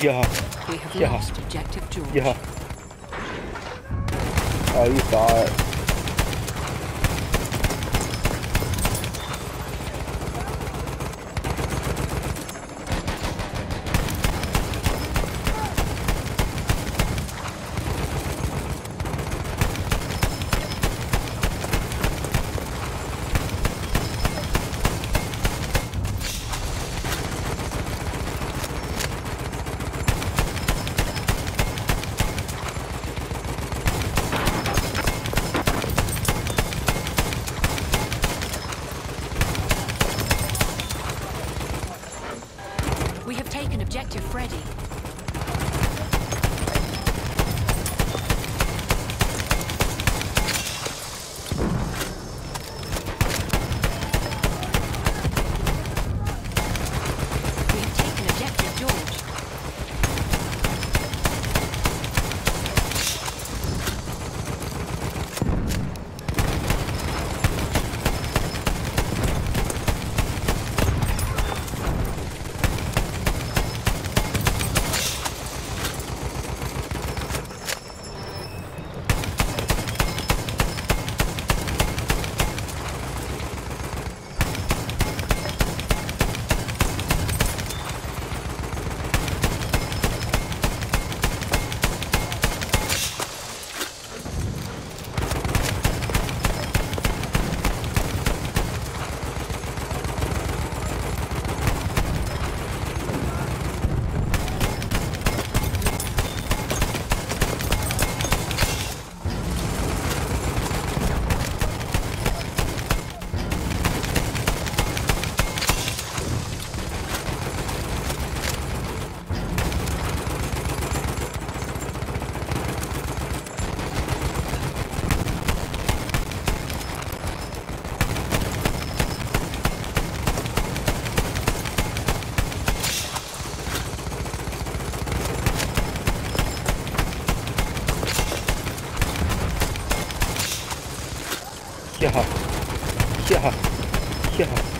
Yeah, We have Yeah. lost objective George. yeah. Oh, you saw it. We have taken objective Freddy. We have taken objective George. Yeah, yeah, yeah.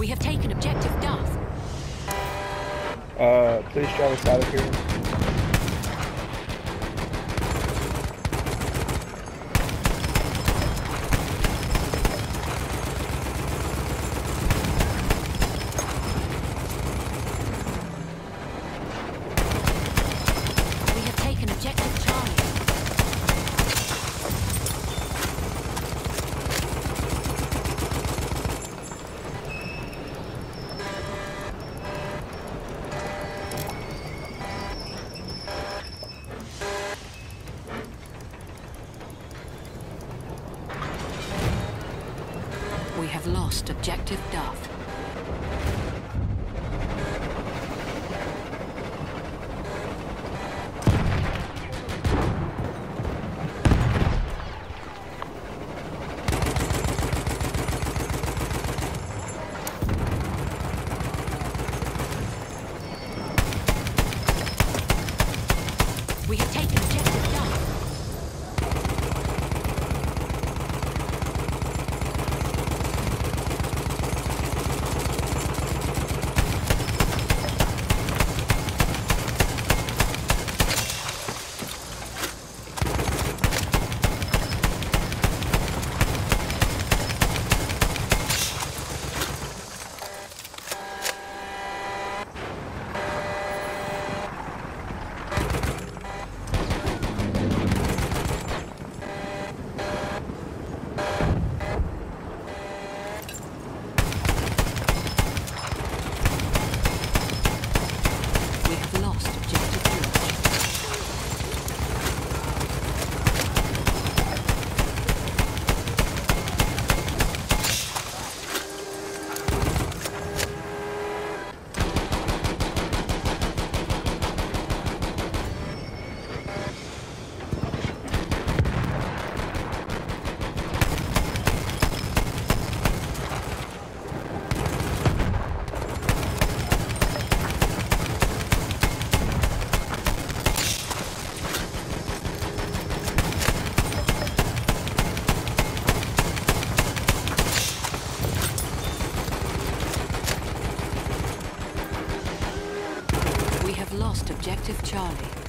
We have taken objective Duff. Uh, please drive us out of here. Have lost objective Duff. We have taken objective Duff. We have lost objective George. We have lost objective Charlie.